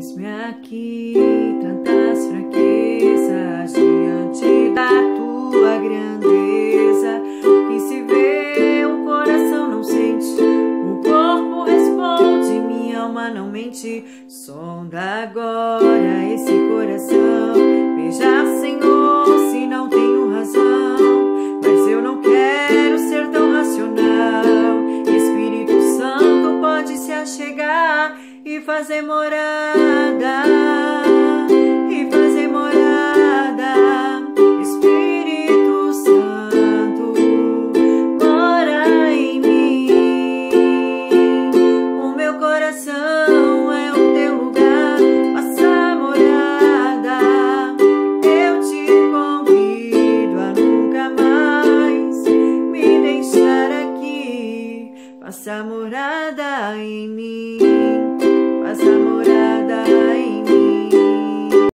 Eis-me aqui, tantas fraquezas diante da tua grandeza. Que se vê, o coração não sente, o corpo responde, minha alma não mente. Sonda agora esse coração, e fazer morada, e fazer morada, Espírito Santo, mora em mim. O meu coração é o teu lugar, Passa morada. Eu te convido a nunca mais me deixar aqui, Passa morada em mim.